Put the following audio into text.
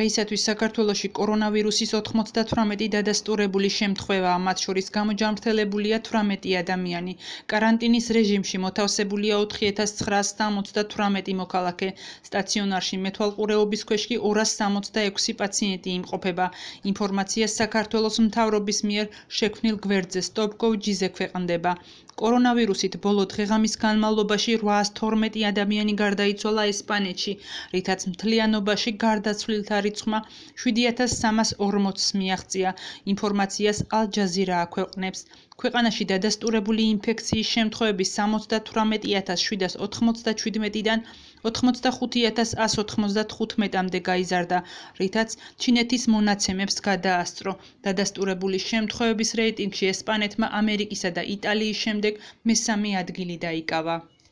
დღეისათვის საქართველოში კორონავირუსის 98 დადასტურებული შემთხვევაა, მათ შორის გამოჯანმრთელებულია 18 ადამიანი. კარანტინის რეჟიმში მოთავსებულია 4978 მოქალაქე. სტაციონარში მეთვალყურეობის ქვეშ კი 266 პაციენტი იმყოფება. ინფორმაცია საქართველოს მთავრობის მიერ შექმნილ გვერდზე stop.gov.gz-ზე ქვეყნდება. კორონავირუსით ბოლო დღეღამის განმავლობაში 812 ადამიანი გარდაიცვალა ესპანეთში, რითაც მთლიანობაში გარდაცვლილთა რიცხვმა 7340-ს მიაღწია. ინფორმაციას ალ-ჯაზირა აქვეყნებს. ქვეყანაში დადასტურებული ინფექციის შემთხვევები 78797-დან 85195-მდე გაიზარდა, რითაც ჩინეთის მონაცემებს გადაასწრო. დადასტურებული შემთხვევების რეიტინგში ესპანეთმა ამერიკისა და იტალიის შემდეგ მესამე ადგილი დაიკავა.